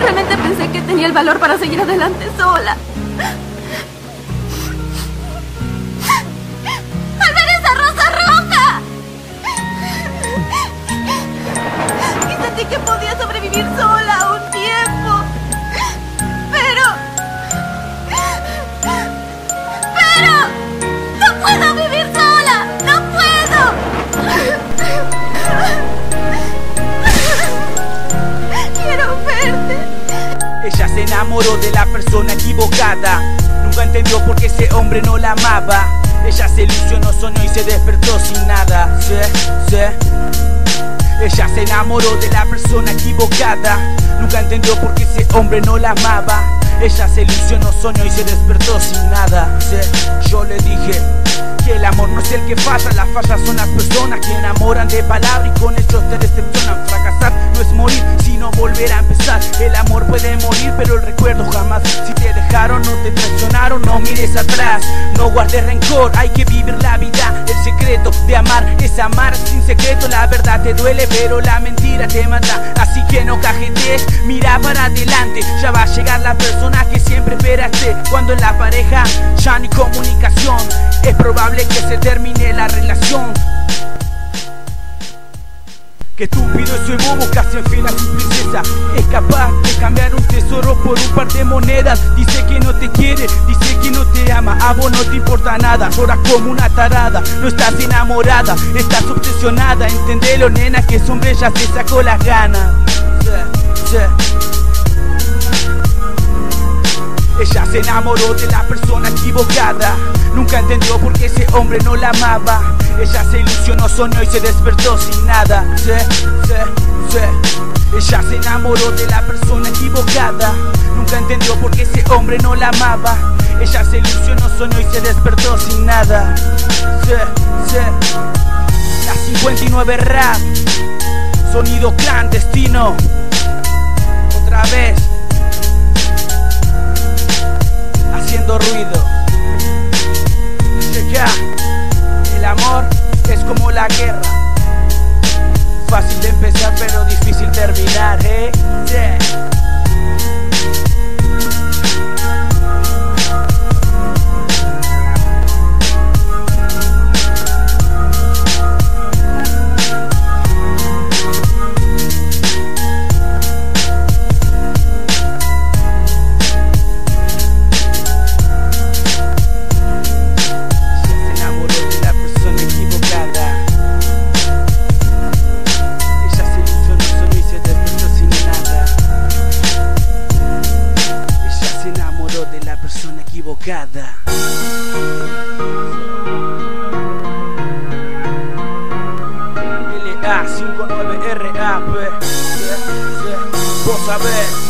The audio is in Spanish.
Realmente pensé que tenía el valor para seguir adelante sola. Enamoró de la persona equivocada. Nunca entendió por qué ese hombre no la amaba. Ella se ilusionó, soñó y se despertó sin nada. Ella se enamoró de la persona equivocada. Nunca entendió por qué ese hombre no la amaba. Ella se ilusionó, soñó y se despertó sin nada. Yo le dije que el amor no es el que falla, las fallas son las personas que enamoran de palabra y con hechos te decepcionan. Fracasar no es morir, El amor puede morir, pero el recuerdo jamás. Si te dejaron, no te traicionaron, no mires atrás. No guardes rencor, hay que vivir la vida. El secreto de amar es amar sin secreto. La verdad te duele, pero la mentira te mata. Así que no cajetees, mira para adelante. Ya va a llegar la persona que siempre esperaste. Cuando en la pareja ya no hay comunicación, es probable que se termine la relación. Que estúpido soy bobo, casi en fin a su princesa. Es capaz de cambiar un tesoro por un par de monedas. Dice que no te quiere, dice que no te ama. A vos no te importa nada, lloras como una tarada. No estás enamorada, estás obsesionada. Entendelo nena, que ya se sacó las ganas. Ella se enamoró de la persona equivocada Nunca entendió por qué ese hombre no la amaba. Ella se ilusionó, soñó y se despertó sin nada. Ella se enamoró de la persona equivocada. Nunca entendió por qué ese hombre no la amaba. Ella se ilusionó, soñó y se despertó sin nada. La 59 rap. Sonido clandestino. Otra vez la guerra. Fácil de empezar pero difícil terminar, ¿eh? LA 59RAP. Vos sabés.